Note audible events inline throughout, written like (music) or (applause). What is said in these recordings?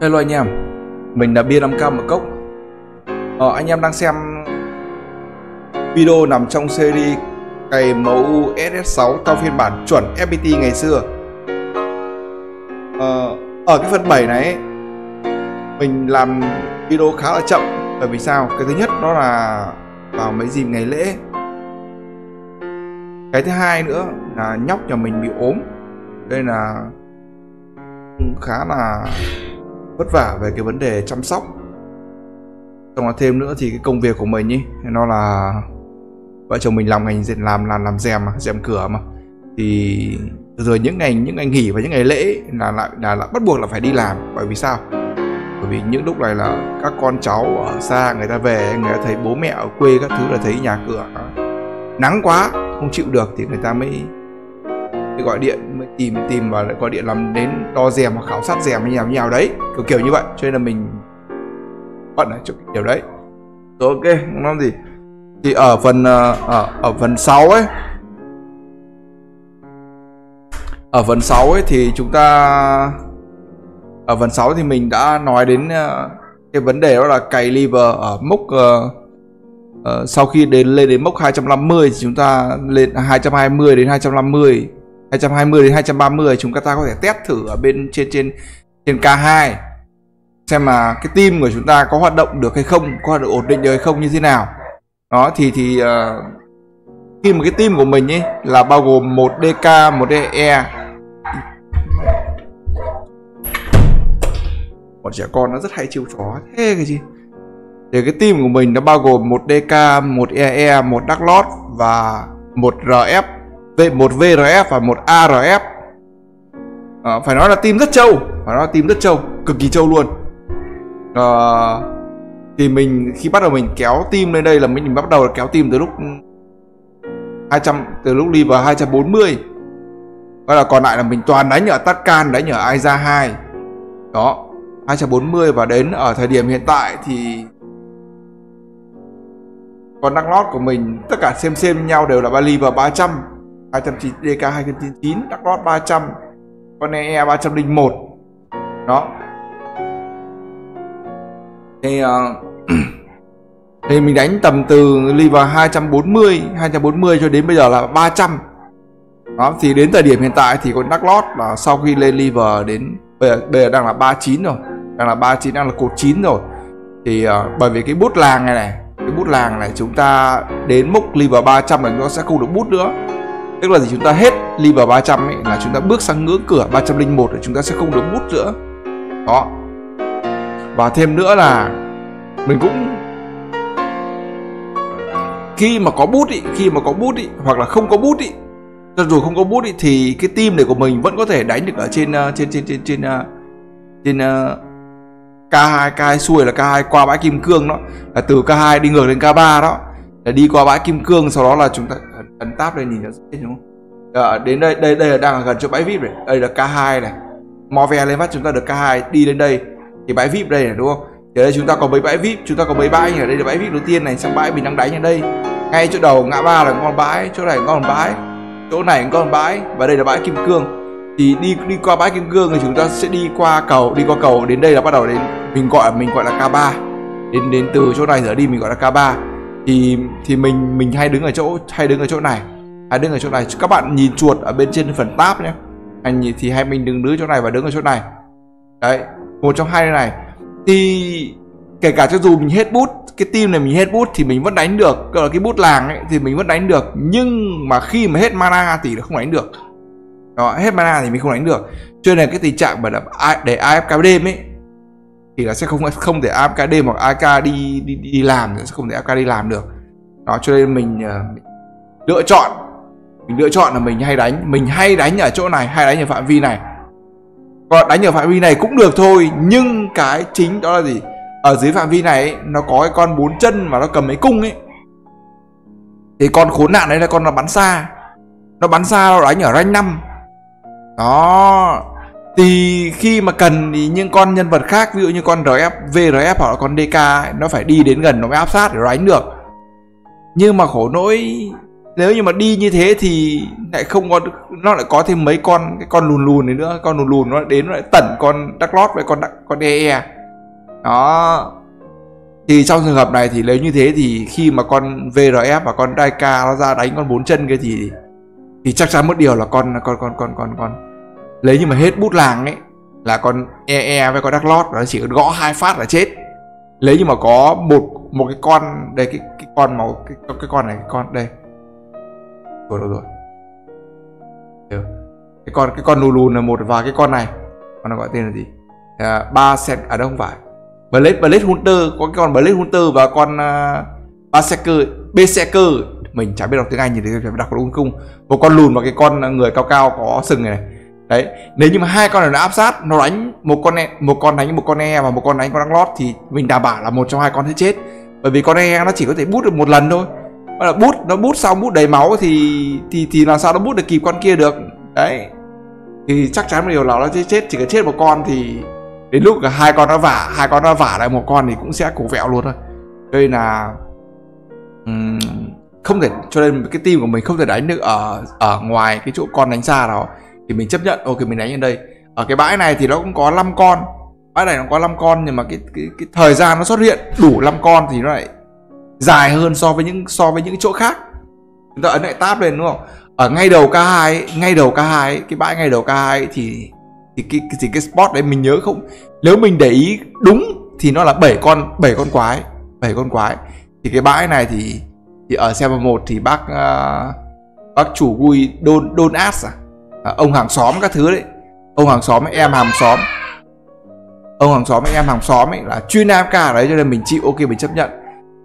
Hello anh em, mình là Bia 5K một cốc. Ờ, Anh em đang xem video nằm trong series cày mẫu SS6 theo phiên bản chuẩn FPT ngày xưa. Ờ, Ở cái phần 7 này mình làm video khá là chậm. Bởi vì sao? Cái thứ nhất đó là vào mấy dịp ngày lễ. Cái thứ hai nữa là nhóc nhà mình bị ốm. Đây là khá là vất vả về cái vấn đề chăm sóc. Xong là thêm nữa thì cái công việc của mình ý nó là vợ chồng mình làm ngành làm làm làm rèm mà rèm cửa mà. Thì rồi những ngày những ngày nghỉ và những ngày lễ là lại là, là bắt buộc là phải đi làm. Bởi vì sao? Bởi vì những lúc này là các con cháu ở xa người ta về người ta thấy bố mẹ ở quê các thứ là thấy nhà cửa nắng quá không chịu được thì người ta mới mới gọi điện tìm tìm và lại gọi điện làm đến đo rèm hoặc khảo sát rèm như nào như nào đấy. Kiểu kiểu như vậy. Cho nên là mình bận ở chỗ kiểu đấy. Rồi ok không làm gì. Thì ở phần ờ, ở ở phần 6 ấy ở phần 6 ấy thì chúng ta ở phần 6 thì mình đã nói đến uh, cái vấn đề đó là cày liver ở mốc uh, uh, sau khi đến lên đến mốc 250 thì chúng ta lên 220 đến 250 220 đến 230 chúng ta có thể test thử ở bên trên trên trên K2 xem mà cái tim của chúng ta có hoạt động được hay không có hoạt động ổn định được hay không như thế nào. Đó thì thì uh, khi mà cái tim của mình ấy là bao gồm một DK một DE bọn trẻ con nó rất hay chiêu chó thế cái gì? Thì cái tim của mình nó bao gồm một DK một EE một Dark Lord và một RF một VRF và một ARF à, ờ, phải nói là team rất trâu phải nói là team rất trâu cực kỳ trâu luôn. À, thì mình khi bắt đầu mình kéo team lên đây là mình bắt đầu kéo team từ lúc 200 từ lúc đi vào 240 Đó là còn lại là mình toàn đánh ở Tatcan đánh ở Aiza 2 đó 240 và đến ở thời điểm hiện tại thì còn đăng lót của mình tất cả xem xem nhau đều là Bali và 300 209 DK 299 Dark Lord 300 con E 301 đó. Thì uh, (clears throat) thì mình đánh tầm từ liver 240 240 cho đến bây giờ là 300 đó thì đến thời điểm hiện tại thì con Dark Lord là sau khi lên liver đến bây giờ, bây giờ đang là 39 rồi đang là 39 đang là cột 9 rồi. Thì uh, bởi vì cái bút làng này này cái bút làng này chúng ta đến mốc liver 300 là nó sẽ không được bút nữa tức là gì? Chúng ta hết liver 300 ấy là chúng ta bước sang ngưỡng cửa 301 thì chúng ta sẽ không được bút nữa. Đó. Và thêm nữa là mình cũng khi mà có bút ý khi mà có bút ý hoặc là không có bút ý cho dù không có bút ý thì cái team này của mình vẫn có thể đánh được ở trên uh, trên trên trên trên uh, trên ờ, uh, K2 K2 xuôi là K2 qua bãi kim cương đó. Là từ K2 đi ngược lên K3 đó. Là đi qua bãi kim cương sau đó là chúng ta ấn tab lên nhìn nó dễ đúng không? À, đến đây đây đây là đang gần chỗ bãi vip này. Đây là K2 này. Mò ve lên mắt chúng ta được K2 đi đến đây. Thì bãi vip đây này đúng không? Thì đây chúng ta có mấy bãi vip chúng ta có mấy bãi ở đây là bãi vip đầu tiên này xong bãi mình đang đánh ở đây. Ngay chỗ đầu ngã ba là con bãi chỗ này con bãi chỗ này con bãi và đây là bãi kim cương. Thì đi đi qua bãi kim cương thì chúng ta sẽ đi qua cầu đi qua cầu đến đây là bắt đầu đến mình gọi mình gọi là K3 đến đến từ chỗ này trở đi mình gọi là K3 thì thì mình mình hay đứng ở chỗ, hay đứng ở chỗ này. Hay đứng ở chỗ này. Các bạn nhìn chuột ở bên trên phần tab nhé. Anh thì hay mình đứng đứng chỗ này và đứng ở chỗ này. Đấy, một trong hai này. Thì, kể cả cho dù mình hết bút, cái team này mình hết bút thì mình vẫn đánh được. Cơ là cái bút làng ấy, thì mình vẫn đánh được. Nhưng mà khi mà hết mana thì nó không đánh được. Đó, hết mana thì mình không đánh được. Cho nên cái tình trạng mà để AFK đêm ấy thì là sẽ không không thể AFK đêm hoặc AK đi đi đi làm sẽ không thể AFK đi làm được. Đó cho nên mình, ờ, mình lựa chọn mình lựa chọn là mình hay đánh mình hay đánh ở chỗ này hay đánh ở phạm vi này. Còn đánh ở phạm vi này cũng được thôi nhưng cái chính đó là gì? Ở dưới phạm vi này ấy, nó có cái con bốn chân mà nó cầm mấy cung ấy. Thì con khốn nạn đấy là con nó bắn xa. Nó bắn xa nó đánh ở rank 5 đó thì khi mà cần thì những con nhân vật khác ví dụ như con RF, VRF hoặc là con DK ấy, nó phải đi đến gần nó mới áp sát để đánh được. Nhưng mà khổ nỗi nếu như mà đi như thế thì lại không có nó lại có thêm mấy con cái con lùn lùn này nữa con lùn lùn nó đến nó lại tẩn con đắc lót với con đắc, con de đó. Thì trong trường hợp này thì nếu như thế thì khi mà con VRF và con Daika nó ra đánh con bốn chân kia thì thì chắc chắn một điều là con con con con con con lấy nhưng mà hết bút làng ấy là con e, e với con đắc lót nó chỉ gõ hai phát là chết. Lấy nhưng mà có một một cái con đây cái cái con màu cái cái con này cái con đây. Rồi đâu rồi. Cái con cái con lù lù là một và cái con này con nó gọi tên là gì? À, ba sen à đâu không phải. Blade Blade Hunter có cái con Blade Hunter và con à, uh, Berserker Berserker mình chả biết đọc tiếng Anh gì thì phải đọc đúng cung một con lùn và cái con người cao cao có sừng này, này đấy nếu như mà hai con này nó áp sát nó đánh một con e, một con đánh một con e và một con đánh con đang lót thì mình đảm bảo là một trong hai con sẽ chết. Bởi vì con e nó chỉ có thể bút được một lần thôi. Là bút nó bút xong bút đầy máu thì thì thì làm sao nó bút được kịp con kia được? Đấy. Thì chắc chắn một điều là nó sẽ chết chỉ cần chết một con thì đến lúc cả hai con nó vả hai con nó vả lại một con thì cũng sẽ cổ vẹo luôn thôi. Đây là um, không thể cho nên cái team của mình không thể đánh được ở ở ngoài cái chỗ con đánh xa nào thì mình chấp nhận ok mình đánh ở đây. Ở cái bãi này thì nó cũng có 5 con. Bãi này nó có 5 con nhưng mà cái cái, cái thời gian nó xuất hiện đủ 5 con thì nó lại dài hơn so với những so với những chỗ khác. Chúng ta ấn lại tab lên đúng không? Ở ngay đầu k 2 ngay đầu k 2 cái bãi ngay đầu k 2 thì thì cái, thì cái spot đấy mình nhớ không? Nếu mình để ý đúng thì nó là 7 con 7 con quái 7 con quái. Thì cái bãi này thì thì ở xe một thì bác uh, bác chủ vui đôn đôn ass à? À ông hàng xóm các thứ đấy. Ông hàng xóm ấy, em hàng xóm. Ông hàng xóm ấy, em hàng xóm ấy là chuyên am cả đấy cho nên mình chịu ok mình chấp nhận.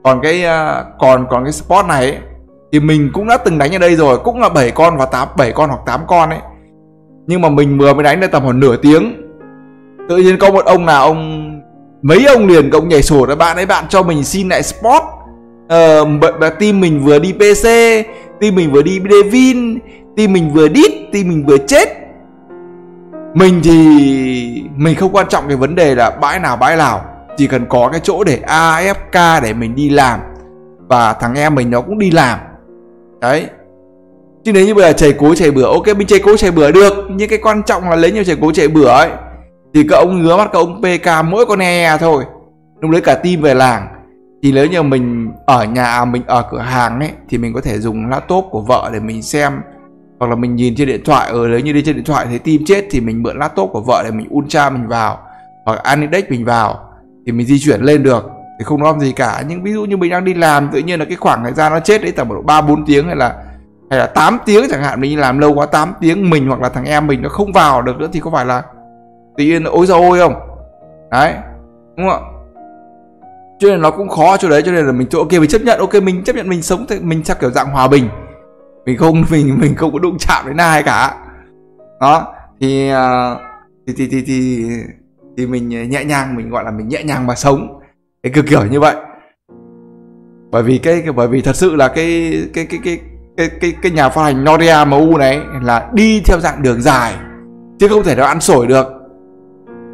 Còn cái à, còn còn cái spot này ấy, thì mình cũng đã từng đánh ở đây rồi cũng là 7 con và 8 7 con hoặc 8 con ấy. Nhưng mà mình vừa mới đánh được tầm khoảng nửa tiếng. Tự nhiên có một ông nào ông mấy ông liền cộng nhảy sổ đấy bạn ấy bạn cho mình xin lại spot. Ờ uh, team mình vừa đi pc team mình vừa đi devin tim mình vừa đít tim mình vừa chết. Mình thì, mình không quan trọng cái vấn đề là bãi nào bãi nào. Chỉ cần có cái chỗ để afk để mình đi làm. Và thằng em mình nó cũng đi làm. Đấy. Chứ nếu như bây giờ chảy cố chảy bữa ok, mình chảy cố chảy bữa được. Nhưng cái quan trọng là lấy nhiều chảy cố chảy bữa ấy, thì các ông ngứa mắt, các ông pk mỗi con e thôi. Lúc lấy cả team về làng. Thì nếu như mình ở nhà, mình ở cửa hàng ấy, thì mình có thể dùng laptop của vợ để mình xem hoặc là mình nhìn trên điện thoại ở ừ, nếu như đi trên điện thoại thấy tim chết thì mình mượn laptop của vợ để mình ultra mình vào. Hoặc anidex mình vào thì mình di chuyển lên được. Thì không lo gì cả. Nhưng ví dụ như mình đang đi làm tự nhiên là cái khoảng thời gian nó chết đấy tầm độ ba bốn tiếng hay là hay là 8 tiếng chẳng hạn mình làm lâu quá 8 tiếng mình hoặc là thằng em mình nó không vào được nữa thì có phải là tự nhiên ôi ra ôi không? Đấy đúng không ạ? Cho nên nó cũng khó chỗ đấy cho nên là mình chỗ ok mình chấp nhận. Ok mình chấp nhận mình sống mình theo kiểu dạng hòa bình mình không (laughs) mình mình không có đụng chạm đến ai cả. Đó thì à, thì thì thì thì thì mình nhẹ nhàng mình gọi là mình nhẹ nhàng mà sống. Cái kiểu kiểu như vậy. Bởi vì cái bởi vì thật sự là cái cái cái cái cái cái cái nhà phát hành Noria MU này là đi theo dạng đường dài chứ không thể nào ăn sổi được.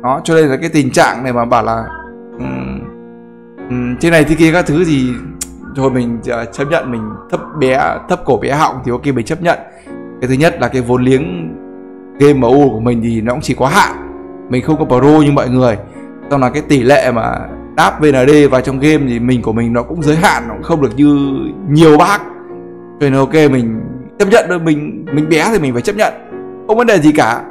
Đó cho nên là cái tình trạng này mà bảo là um, um, trên này thì kia các thứ gì thôi mình uh, chấp nhận mình thấp bé thấp cổ bé họng thì ok mình chấp nhận. Cái thứ nhất là cái vốn liếng game MU của mình thì nó cũng chỉ có hạn. Mình không có pro như mọi người. Xong là cái tỷ lệ mà đáp VND vào trong game thì mình của mình nó cũng giới hạn nó cũng không được như nhiều bác. Cho nên ok mình chấp nhận thôi mình mình bé thì mình phải chấp nhận. Không vấn đề gì cả.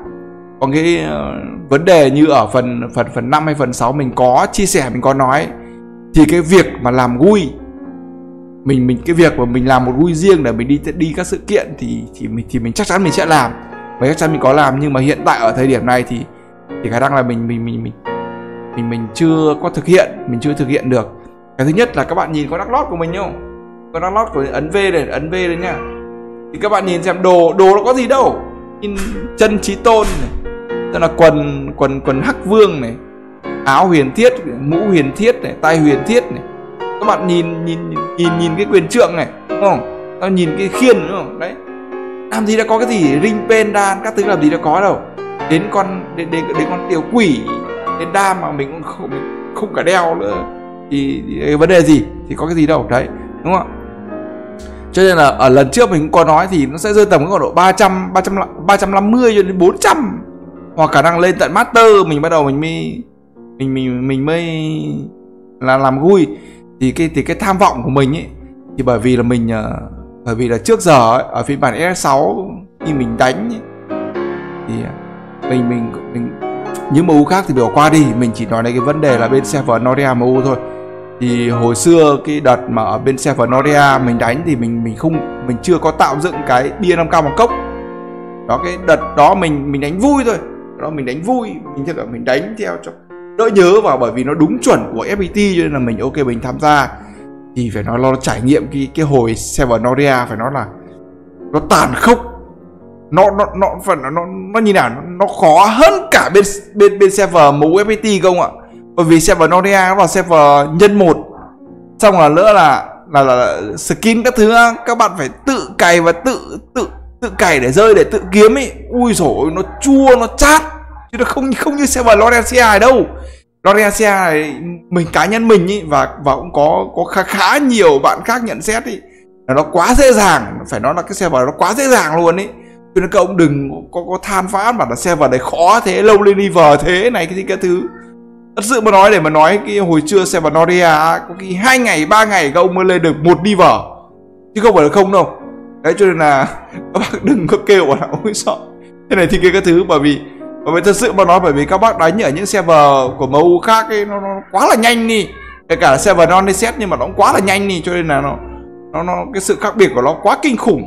Còn cái ờ, vấn đề như ở phần phần phần 5 hay phần 6 mình có chia sẻ mình có nói thì cái việc mà làm vui mình mình, cái việc mà mình làm một vui riêng để mình đi đi các sự kiện thì thì mình thì mình chắc chắn mình sẽ làm. Và chắc chắn mình có làm, nhưng mà hiện tại ở thời điểm này thì thì khả năng là mình mình mình mình mình mình chưa có thực hiện, mình chưa thực hiện được. Cái thứ nhất là các bạn nhìn con đắc lót của mình không? Con đắc lót của ấn v này, ấn v đấy nha. Thì các bạn nhìn xem, đồ đồ nó có gì đâu. Nhìn chân trí tôn này, tức là quần quần quần hắc vương này, áo huyền thiết, mũ huyền thiết này tay huyền thiết này các bạn nhìn nhìn nhìn nhìn cái quyền trượng này đúng không? Tao nhìn cái khiên đúng không? Đấy. Làm gì đã có cái gì? Ring pen đan các thứ làm gì đã có đâu. Đến con đến đến, đến con tiểu quỷ đến đam mà mình cũng không mình không cả đeo nữa. Thì, thì vấn đề gì? Thì có cái gì đâu đấy đúng không cho nên là ở lần trước mình cũng có nói thì nó sẽ rơi tầm khoảng độ 300 300 350 cho đến 400 hoặc khả năng lên tận master mình bắt đầu mình mới mình mình mình mới là làm vui thì cái thì cái tham vọng của mình ấy thì bởi vì là mình uh, bởi vì là trước giờ ấy, ở phiên bản S6 khi mình đánh ấy, thì ờ, mình mình mình những MU khác thì bỏ qua đi mình chỉ nói đến cái vấn đề là bên server Noria MU thôi. Thì hồi xưa cái đợt mà ở bên server Noria mình đánh thì mình mình không mình chưa có tạo dựng cái bia 5 cao bằng cốc. Đó cái đợt đó mình mình đánh vui thôi. Đó mình đánh vui mình theo mình đánh theo cho đỡ nhớ vào bởi vì nó đúng chuẩn của FPT cho nên là mình ok mình tham gia. Thì phải nói nó trải nghiệm cái cái hồi server Noria phải nói là nó tàn khốc. Nó nó nó phần nó nó như nào nó, nó khó hơn cả bên bên bên server mũ FPT không ạ? Bởi vì server Noria nó là server nhân một xong là nữa là là, là, là skin các thứ các bạn phải tự cày và tự tự tự cày để rơi để tự kiếm ấy ui rồi nó chua nó chát chứ nó không không như xe server Lorencia đâu. Lorencia này, mình, cá nhân mình ý, và và cũng có có khá khá nhiều bạn khác nhận xét ý, là nó quá dễ dàng. Phải nói là cái xe vào nó quá dễ dàng luôn ý. Cho nên các ông đừng có có than vãn bảo là vào đấy khó thế, lâu lên đi vờ thế này, cái gì cái thứ. Thật sự mà nói, để mà nói cái hồi trưa xe vào Noria có khi hai ngày, ba ngày các ông mới lên được một đi vờ. Chứ không phải là không đâu. Đấy, cho nên là (laughs) các bác đừng có kêu bảo là ôi sợ, thế này thì kia cái thứ. Bởi vì bởi vì thật sự mà nói bởi vì các bác đánh ở những server của MU khác ấy nó, nó quá là nhanh đi. Kể cả server non đi xét nhưng mà nó cũng quá là nhanh đi cho nên là nó nó nó cái sự khác biệt của nó quá kinh khủng.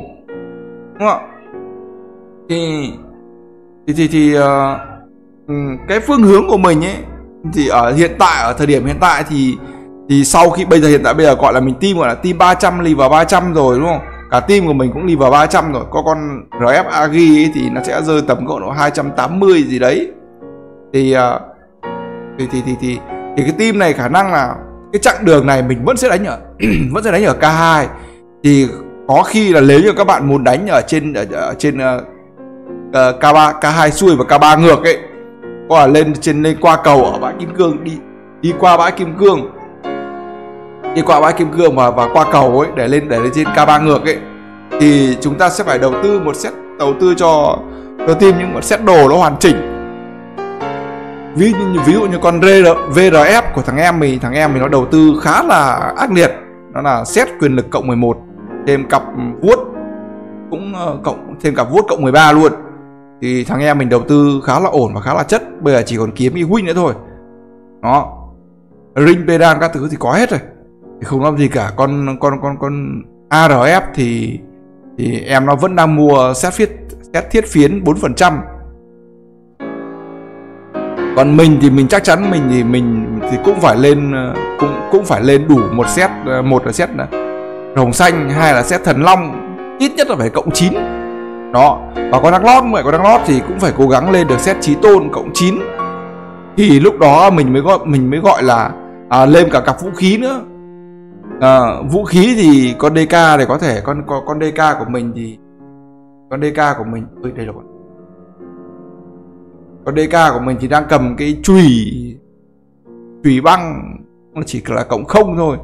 Đúng không ạ? Thì thì thì, thì uh, cái phương hướng của mình ấy thì ở hiện tại ở thời điểm hiện tại thì thì sau khi bây giờ hiện tại bây giờ gọi là mình team gọi là team 300 level 300 rồi đúng không? Cả team của mình cũng đi vào 300 rồi. Có con RF Agi thì nó sẽ rơi tầm cỡ độ 280 gì đấy. Thì, uh, thì thì thì thì thì cái team này khả năng là cái chặng đường này mình vẫn sẽ đánh ở (clears throat) vẫn sẽ đánh ở K2 thì có khi là nếu như các bạn muốn đánh ở trên ở, ở trên uh, K3 K2 xuôi và K3 ngược ấy có là lên trên lên qua cầu ở bãi kim cương đi đi qua bãi kim cương đi qua bãi kim cương và và qua cầu ấy, để lên để lên trên K3 ngược ấy, thì chúng ta sẽ phải đầu tư một set, đầu tư cho cho team những một set đồ nó hoàn chỉnh. Ví dụ ví dụ như con VRF của thằng em mình thằng em mình nó đầu tư khá là ác liệt. Nó là set quyền lực cộng 11 thêm cặp vuốt cũng ờ, cộng, thêm cặp vuốt cộng 13 luôn. Thì thằng em mình đầu tư khá là ổn và khá là chất, bây giờ chỉ còn kiếm y win nữa thôi. Đó. Ring pedal các thứ thì có hết rồi thì không làm gì cả. Con con con con ARF thì thì em nó vẫn đang mua xét thiết xét thiết phiến 4% còn mình thì mình chắc chắn mình thì mình thì cũng phải lên cũng cũng phải lên đủ một set một là set là rồng xanh hai là set thần long ít nhất là phải cộng 9 đó. Và con đăng lót vậy con đăng lót thì cũng phải cố gắng lên được set trí tôn cộng 9 thì lúc đó mình mới gọi mình mới gọi là à, lên cả cặp vũ khí nữa à, vũ khí thì con DK này có thể con con con DK của mình thì con DK của mình ơi đây là con con DK của mình thì đang cầm cái chùy chùy băng nó chỉ là cộng không thôi.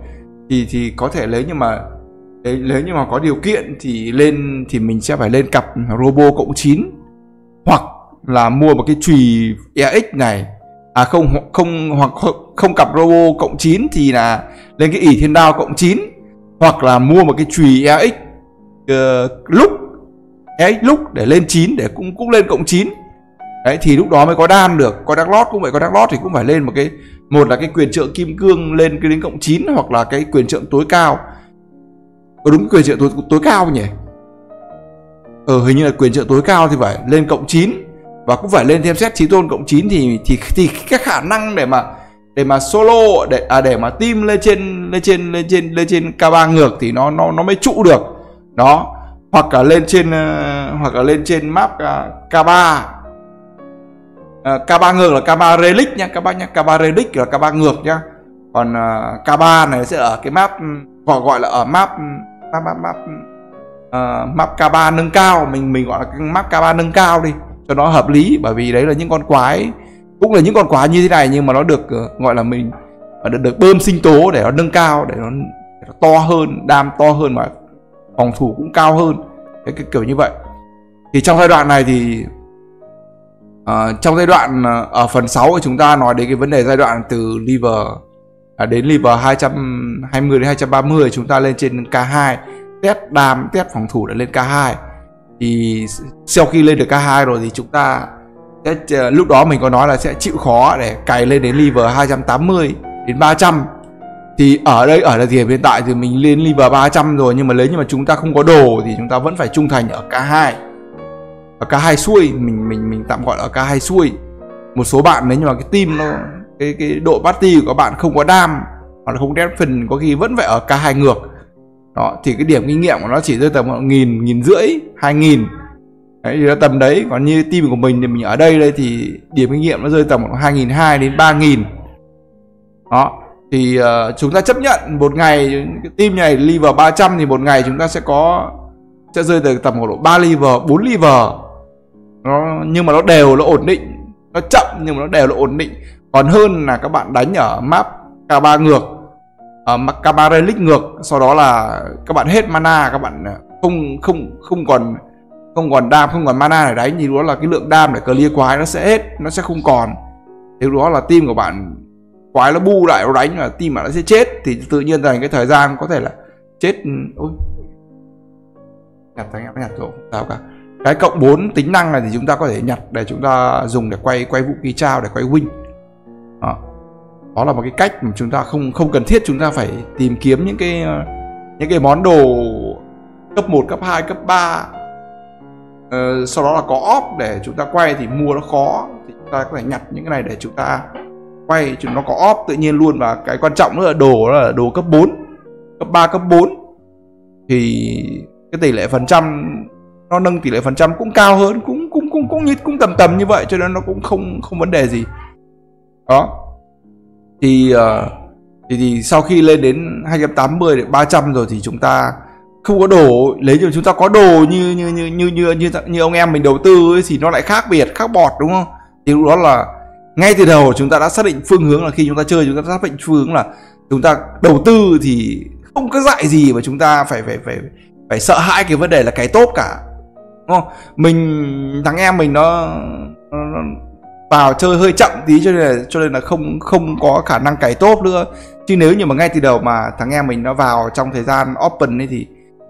Thì thì có thể lấy nhưng mà đấy nếu như mà có điều kiện thì lên thì mình sẽ phải lên cặp robo cộng 9 hoặc là mua một cái chùy EX này à không không hoặc không cặp robo cộng 9 thì là lên cái ỷ thiên đao cộng 9 hoặc là mua một cái chùy EX uh, ờ, lúc EX lúc để lên 9 để cũng cũng lên cộng 9 đấy thì lúc đó mới có đan được có đắc lót cũng vậy có đắc lót thì cũng phải lên một cái một là cái quyền trượng kim cương lên cái đến cộng 9 hoặc là cái quyền trượng tối cao. Có đúng quyền trượng tối, tối cao nhỉ? Ờ hình như là quyền trượng tối cao thì phải lên cộng 9 và cũng phải lên thêm set trí tôn cộng 9 thì thì thì cái khả năng để mà để mà solo để à để mà team lên trên lên trên lên trên lên trên K3 ngược thì nó nó nó mới trụ được. Đó. Hoặc là lên trên uh, hoặc là lên trên map uh, K3 uh, K3 ngược là K3 relic nha các bác nhá K3 relic là K3 ngược nhá. Còn ờ, uh, K3 này sẽ ở cái map gọi gọi là ở map map map map, uh, map K3 nâng cao mình mình gọi là cái map K3 nâng cao đi cho nó hợp lý bởi vì đấy là những con quái cũng là những con quái như thế này nhưng mà nó được ờ, gọi là mình được được bơm sinh tố để nó nâng cao để nó, để nó to hơn đam to hơn mà phòng thủ cũng cao hơn. Cái, cái kiểu như vậy. Thì trong giai đoạn này thì uh, trong giai đoạn uh, ở phần 6 của chúng ta nói đến cái vấn đề giai đoạn từ liver uh, à, đến liver 220 đến 230 chúng ta lên trên K2 test đam test phòng thủ đã lên K2 thì sau khi lên được K2 rồi thì chúng ta sẽ, ờ, lúc đó mình có nói là sẽ chịu khó để cày lên đến liver 280 đến 300 thì ở đây ở là thì hiện tại thì mình lên liver 300 rồi nhưng mà lấy nhưng mà chúng ta không có đồ thì chúng ta vẫn phải trung thành ở K2 ở K2 xuôi mình mình mình tạm gọi là K2 xuôi. Một số bạn nếu như mà cái team nó cái cái độ party của các bạn không có đam hoặc là không đép phần có khi vẫn phải ở K2 ngược đó thì cái điểm kinh nghiệm của nó chỉ rơi tầm một nghìn nghìn rưỡi hai nghìn. Đấy thì nó tầm đấy. Còn như team của mình thì mình ở đây đây thì điểm kinh nghiệm nó rơi tầm hai nghìn hai đến ba nghìn. Đó thì uh, chúng ta chấp nhận một ngày cái team này liver 300 thì một ngày chúng ta sẽ có sẽ rơi từ tầm khoảng độ 3 liver 4 liver nó nhưng mà nó đều nó ổn định. Nó chậm nhưng mà nó đều là ổn định. Còn hơn là các bạn đánh ở map K3 ngược. Ờ, mặc K3 ngược, sau đó là các bạn hết mana, các bạn ờ, không không không còn không còn đam, không còn mana để đánh thì đó là cái lượng đam để clear quái nó sẽ hết, nó sẽ không còn. Thì đó là team của bạn, quái nó bu lại, nó đánh và team bạn nó sẽ chết. Thì tự nhiên dành cái thời gian có thể là chết ừ, ôi. Nhặt thằng em, nhặt rồi sao cả. Cái cộng 4 tính năng này thì chúng ta có thể nhặt để chúng ta dùng để quay quay vũ khí trao, để quay win. Đó đó là một cái cách mà chúng ta không không cần thiết chúng ta phải tìm kiếm những cái những cái món đồ cấp 1, cấp 2, cấp 3 ờ, sau đó là có off để chúng ta quay thì mua nó khó. Thì chúng ta có thể nhặt những cái này để chúng ta quay. Chúng nó có off tự nhiên luôn. Và cái quan trọng nữa là đồ đó là đồ cấp 4 cấp 3 cấp 4 thì cái tỷ lệ phần trăm nó nâng tỷ lệ phần trăm cũng cao hơn. Cũng cũng cũng cũng như cũng tầm tầm như vậy. Cho nên nó cũng không không vấn đề gì. Đó thì uh, thì, thì sau khi lên đến 280 đến 300 rồi thì chúng ta không có đồ. Lấy cho chúng ta có đồ như như như như như như, như ông em mình đầu tư ấy, thì nó lại khác biệt khác bọt đúng không? Thì lúc đó là ngay từ đầu chúng ta đã xác định phương hướng là khi chúng ta chơi chúng ta xác định phương hướng là chúng ta đầu tư thì không có dạy gì mà chúng ta phải phải phải phải sợ hãi cái vấn đề là cái tốt cả. Đúng không? Mình thằng em mình nó, nó, nó vào chơi hơi chậm tí cho nên là, cho nên là không không có khả năng cày tốt nữa. Chứ nếu như mà ngay từ đầu mà thằng em mình nó vào trong thời gian open ấy thì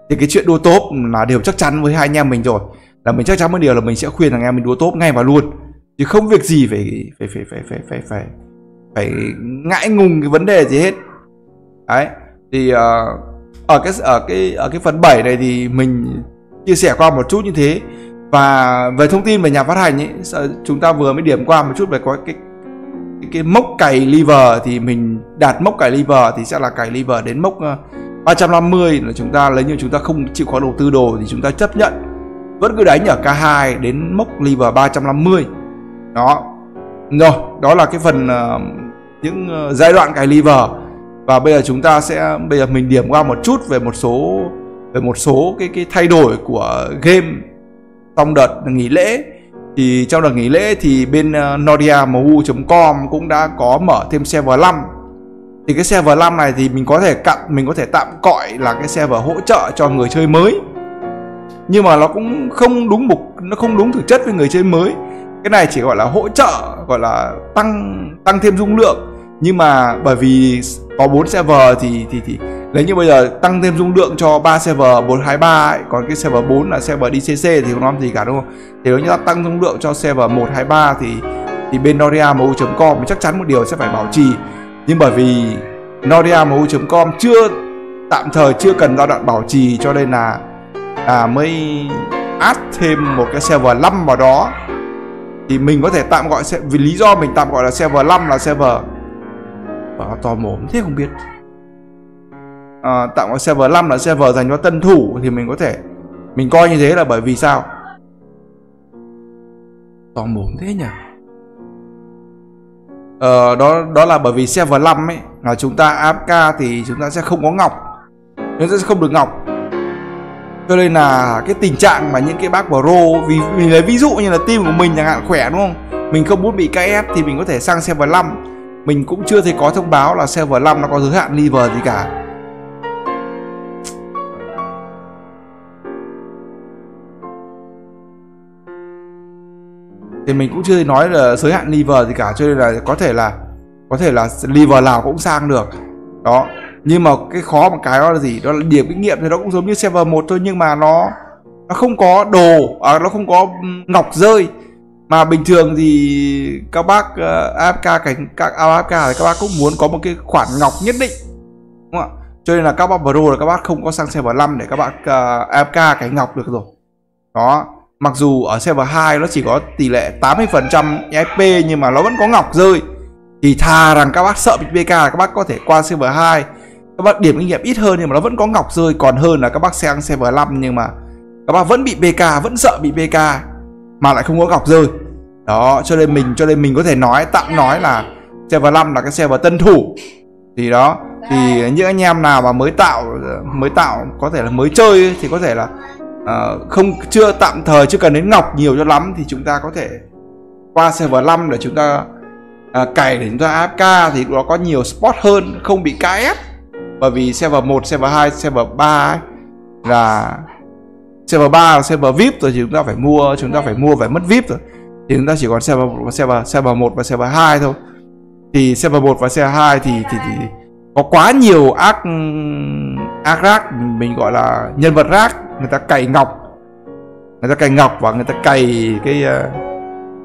thì cái chuyện đua tốt là điều chắc chắn với hai anh em mình rồi. Là mình chắc chắn một điều là mình sẽ khuyên thằng em mình đua tốt ngay vào luôn. Chứ không việc gì phải phải phải phải phải phải phải, phải ngại ngùng cái vấn đề gì hết. Đấy thì uh, ở cái ở cái ở cái phần 7 này thì mình chia sẻ qua một chút như thế và về thông tin về nhà phát hành ấy chúng ta vừa mới điểm qua một chút về có cái cái, cái mốc cày liver thì mình đạt mốc cày liver thì sẽ là cày liver đến mốc ờ, 350 là chúng ta lấy như chúng ta không chịu khó đầu tư đồ thì chúng ta chấp nhận. Vẫn cứ đánh ở K2 đến mốc liver 350 đó. Rồi đó là cái phần uh, những uh, giai đoạn cài liver và bây giờ chúng ta sẽ bây giờ mình điểm qua một chút về một số về một số cái cái thay đổi của game trong đợt nghỉ lễ. Thì trong đợt nghỉ lễ thì bên ờ, Nordia com cũng đã có mở thêm server 5 thì cái server 5 này thì mình có thể cặn, mình có thể tạm gọi là cái server hỗ trợ cho người chơi mới. Nhưng mà nó cũng không đúng mục, nó không đúng thực chất với người chơi mới. Cái này chỉ gọi là hỗ trợ, gọi là tăng tăng thêm dung lượng. Nhưng mà bởi vì có 4 server thì thì thì nếu như bây giờ tăng thêm dung lượng cho 3 server 423 ấy, còn cái server 4 là server DCC thì không làm gì cả đúng không? Thì nếu như ta tăng dung lượng cho server 123 thì thì bên noriamu.com chắc chắn một điều sẽ phải bảo trì. Nhưng bởi vì noriamu.com chưa tạm thời chưa cần giai đoạn bảo trì cho nên là à, mới add thêm một cái server 5 vào đó thì mình có thể tạm gọi vì lý do mình tạm gọi là server 5 là server và to mồm thế không biết à, tạm gọi server 5 là server dành cho tân thủ thì mình có thể mình coi như thế là bởi vì sao? To mồm thế nhỉ? Ờ, đó đó là bởi vì server 5 ấy là chúng ta AFK thì chúng ta sẽ không có ngọc. Chúng ta sẽ không được ngọc. Cho nên là cái tình trạng mà những cái bác pro vì mình lấy ví dụ như là team của mình chẳng hạn khỏe đúng không? Mình không muốn bị KS thì mình có thể sang server 5 mình cũng chưa thấy có thông báo là server 5 nó có giới hạn liver gì cả thì mình cũng chưa nói là giới hạn liver gì cả cho nên là có thể là có thể là liver nào cũng sang được. Đó nhưng mà cái khó một cái đó là gì? Đó là điểm kinh nghiệm thì nó cũng giống như server một thôi nhưng mà nó nó không có đồ à, nó không có ngọc rơi. Mà bình thường thì các bác ờ, uh, AFK cảnh các à, AFK thì các bác cũng muốn có một cái khoản ngọc nhất định đúng không ạ? Cho nên là các bác pro là các bác không có sang server 5 để các bác ờ, uh, AFK cái ngọc được rồi. Đó mặc dù ở server 2 nó chỉ có tỷ lệ 80% FP nhưng mà nó vẫn có ngọc rơi. Thì thà rằng các bác sợ bị PK các bác có thể qua server 2 các bác điểm kinh nghiệm ít hơn nhưng mà nó vẫn có ngọc rơi. Còn hơn là các bác sang server 5 nhưng mà các bác vẫn bị PK vẫn sợ bị PK mà lại không có ngọc rơi. Đó cho nên mình cho nên mình có thể nói tạm nói là server 5 là cái server tân thủ. Thì đó thì những anh em nào mà mới tạo mới tạo có thể là mới chơi thì có thể là uh, không chưa tạm thời chưa cần đến ngọc nhiều cho lắm thì chúng ta có thể qua server 5 để chúng ta uh, cày để chúng ta AFK thì nó có nhiều spot hơn không bị KS bởi vì server 1, server 2, server 3 ấy, là server 3 là server VIP rồi thì chúng ta phải mua chúng ta phải mua phải mất VIP rồi. Thì chúng ta chỉ còn server server server 1 và server 2 thôi. Thì server 1 và server 2 thì thì, thì có quá nhiều ác ác rác mình gọi là nhân vật rác người ta cày ngọc. Người ta cày ngọc và người ta cày cái uh,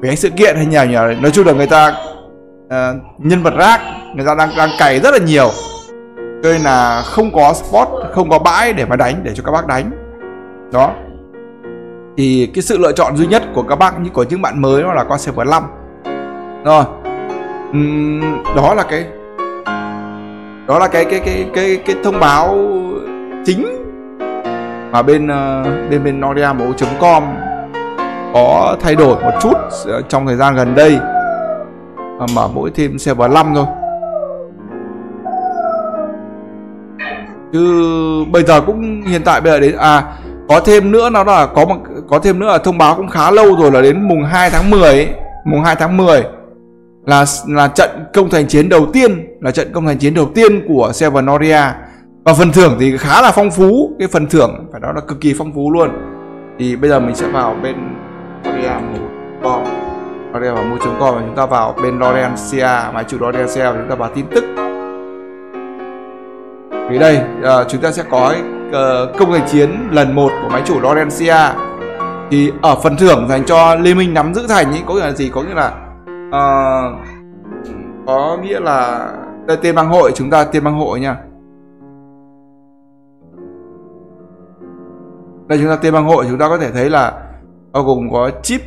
cái sự kiện hay nhà nhờ. Nói chung là người ta uh, nhân vật rác người ta đang đang cày rất là nhiều. Cho nên là không có spot không có bãi để mà đánh để cho các bác đánh. Đó. Thì cái sự lựa chọn duy nhất của các bác như của những bạn mới đó là con server 5 rồi. Uhm, đó là cái đó là cái cái cái cái cái thông báo chính mà bên ờ, bên bên noria.com có thay đổi một chút ờ, trong thời gian gần đây. Mở mỗi thêm server 5 thôi. Chứ bây giờ cũng hiện tại bây giờ đến à có thêm nữa nó là có một có thêm nữa là thông báo cũng khá lâu rồi là đến mùng 2 tháng 10 ấy, mùng 2 tháng 10 là là trận công thành chiến đầu tiên là trận công thành chiến đầu tiên của Seven Noria và phần thưởng thì khá là phong phú. Cái phần thưởng phải nói là cực kỳ phong phú luôn. Thì bây giờ mình sẽ vào bên Noria.com Noria vào mua.com và chúng ta vào bên Lorencia máy chủ Lorencia và chúng ta vào tin tức. Thì đây uh, chúng ta sẽ có uh, công thành chiến lần 1 của máy chủ Lorencia thì ở phần thưởng dành cho Liên minh nắm giữ thành ý có nghĩa là gì? Có nghĩa là uh, có nghĩa là đây tên bang hội chúng ta tên bang hội nha. Đây chúng ta tên bang hội, chúng ta có thể thấy là bao gồm có chip.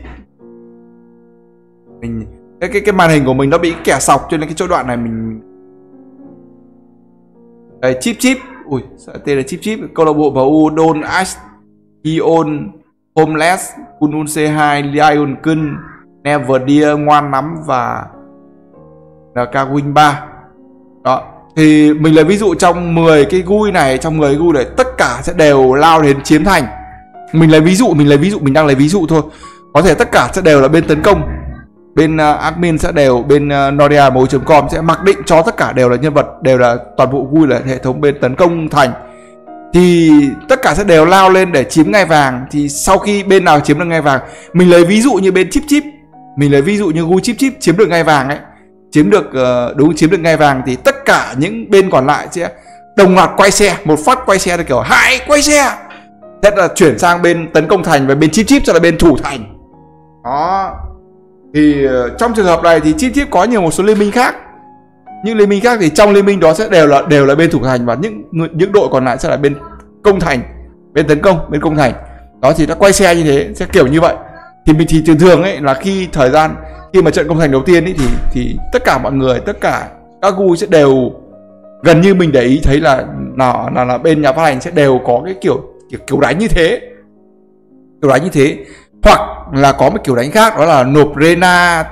Mình, cái cái cái màn hình của mình nó bị kẻ sọc cho nên cái chỗ đoạn này mình đây, chip chip. Ui sợ tên là chip chip? Câu lạc bộ MU Don Ash Ion Homeless, Kunun C2 Lion Kun, Never Dear, Ngoan Nắm và NK Win 3 đó thì mình lấy ví dụ trong 10 cái gui này trong 10 gui này tất cả sẽ đều lao đến chiếm thành. Mình lấy ví dụ mình lấy ví dụ mình đang lấy ví dụ thôi. Có thể tất cả sẽ đều là bên tấn công. Bên uh, admin sẽ đều bên à, uh, noria com sẽ mặc định cho tất cả đều là nhân vật đều là toàn bộ vui là hệ thống bên tấn công thành. Thì tất cả sẽ đều lao lên để chiếm ngai vàng. Thì sau khi bên nào chiếm được ngai vàng mình lấy ví dụ như bên chip chip. Mình lấy ví dụ như gu chip chip chiếm được ngai vàng ấy chiếm được ờ, đúng, chiếm được ngai vàng thì tất cả những bên còn lại sẽ đồng loạt quay xe, một phát quay xe là kiểu hãy quay xe! Thế là chuyển sang bên tấn công thành và bên chip chip cho là bên thủ thành. Đó. Thì ờ, trong trường hợp này thì chip chip có nhiều một số liên minh khác. Những liên minh khác thì trong liên minh đó sẽ đều là đều là bên thủ thành và những những đội còn lại sẽ là bên công thành, bên tấn công, bên công thành. Đó, thì nó quay xe như thế, sẽ kiểu như vậy. Thì mình, thì thường thường ấy là khi thời gian khi mà trận công thành đầu tiên ý, thì thì tất cả mọi người tất cả các gu sẽ đều gần như mình để ý thấy là là là, là bên nhà phát hành sẽ đều có cái kiểu kiểu, kiểu đánh như thế. Kiểu đánh như thế. Hoặc là có một kiểu đánh khác đó là nộp rena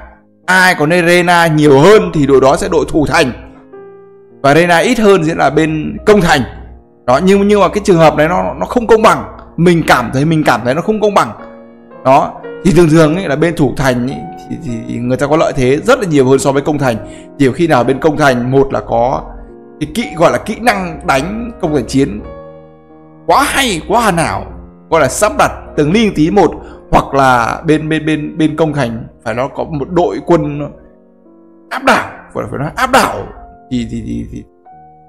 ai có nên rena nhiều hơn thì đội đó sẽ đội thủ thành. Và rena ít hơn sẽ là bên công thành. Đó nhưng nhưng mà cái trường hợp này nó nó không công bằng. Mình cảm thấy mình cảm thấy nó không công bằng đó thì thường thường ấy là bên thủ thành ấy, thì, thì người ta có lợi thế rất là nhiều hơn so với công thành. Nhiều khi nào bên công thành một là có cái kỹ gọi là kỹ năng đánh công thành chiến quá hay quá hoàn hảo gọi là sắp đặt từng ly tí một hoặc là bên bên bên bên công thành phải nó có một đội quân áp đảo phải phải nói áp đảo thì thì thì thì,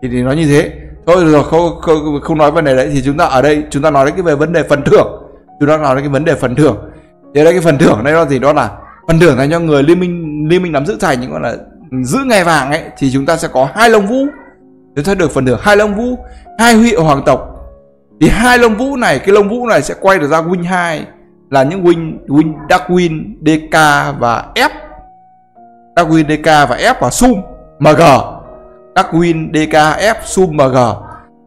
thì, thì nó như thế. Thôi rồi không, không không nói vấn đề đấy thì chúng ta ở đây chúng ta nói đến cái về vấn đề phần thưởng chúng ta nói đến cái vấn đề phần thưởng. Thì đây cái phần thưởng đây là gì? Đó là phần thưởng dành cho người liên minh liên minh nắm giữ thành những gọi là giữ ngày vàng ấy thì chúng ta sẽ có hai lông vũ. Chúng ta được phần thưởng hai lông vũ hai huy hoàng tộc. Thì hai lông vũ này cái lông vũ này sẽ quay được ra win 2 là những win win Darkwing, DK và F. Darkwing, DK và F và Sum MG Darkwing, DK, F, Sum, MG